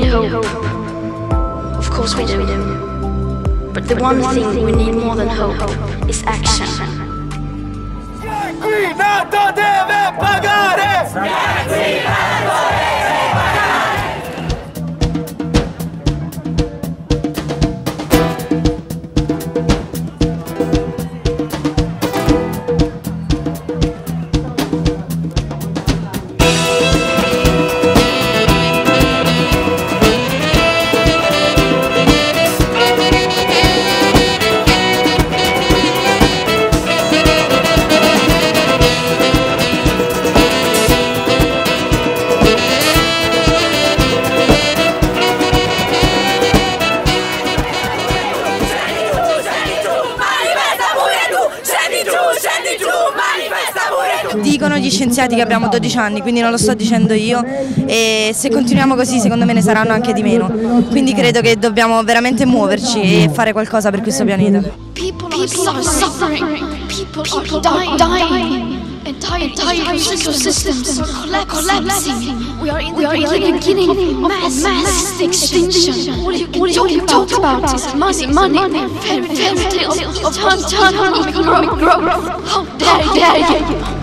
need hope. Of course we do. But the one thing we need more than hope is action. Qui na to pagare! Dicono gli scienziati che abbiamo 12 anni, quindi non lo sto dicendo io e se continuiamo così secondo me ne saranno anche di meno. Quindi credo che dobbiamo veramente muoverci e fare qualcosa per questo pianeta. People, people are suffering. People, are dying. dying. Entire, entire ecosystems are collapsing. We are in the, we are in the beginning of mass, mass extinction. All you, all you talk about is money, money, fairy tales of, of, of economic growth. How dare, dare you?